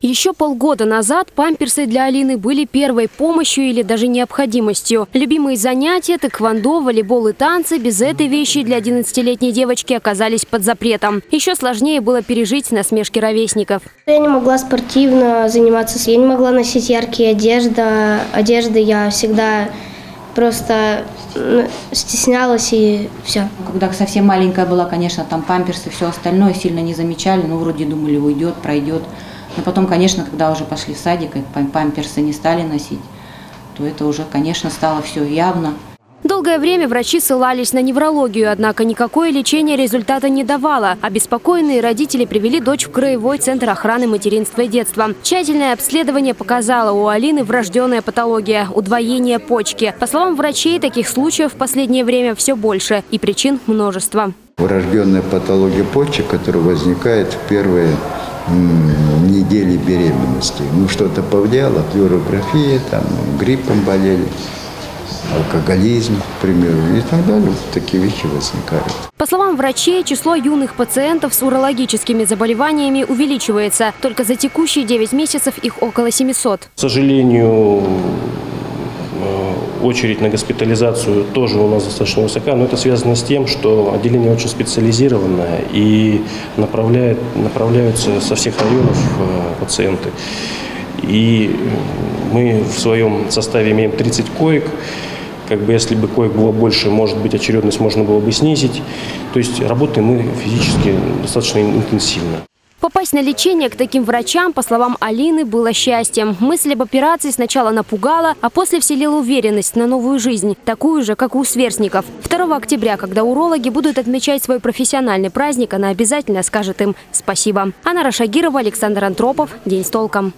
Еще полгода назад памперсы для Алины были первой помощью или даже необходимостью. Любимые занятия, тэквондо, волейбол и танцы без этой вещи для 11-летней девочки оказались под запретом. Еще сложнее было пережить насмешки ровесников. Я не могла спортивно заниматься, я не могла носить яркие одежды. Одежды я всегда просто ну, стеснялась и все. Когда совсем маленькая была, конечно, там памперсы, все остальное сильно не замечали, ну вроде думали, уйдет, пройдет. Но потом, конечно, когда уже пошли в садик, и памперсы не стали носить, то это уже, конечно, стало все явно. Долгое время врачи ссылались на неврологию, однако никакое лечение результата не давало. Обеспокоенные родители привели дочь в Краевой центр охраны материнства и детства. Тщательное обследование показало у Алины врожденная патология – удвоение почки. По словам врачей, таких случаев в последнее время все больше и причин множество. Врожденная патология почек, которая возникает в первые недели беременности. Ну, что-то повлияло, флюорография, там, гриппом болели, алкоголизм, к примеру, и так далее. Такие вещи возникают. По словам врачей, число юных пациентов с урологическими заболеваниями увеличивается. Только за текущие 9 месяцев их около 700. К сожалению, очередь на госпитализацию тоже у нас достаточно высока, но это связано с тем, что отделение очень специализированное и направляет, направляются со всех районов э, пациенты. И мы в своем составе имеем 30 коек. Как бы если бы коек было больше, может быть, очередность можно было бы снизить. То есть работаем мы физически достаточно интенсивно. Попасть на лечение к таким врачам, по словам Алины, было счастьем. Мысль об операции сначала напугала, а после вселила уверенность на новую жизнь, такую же, как у сверстников. 2 октября, когда урологи будут отмечать свой профессиональный праздник, она обязательно скажет им спасибо. Анна Рашагирова, Александр Антропов. День с толком.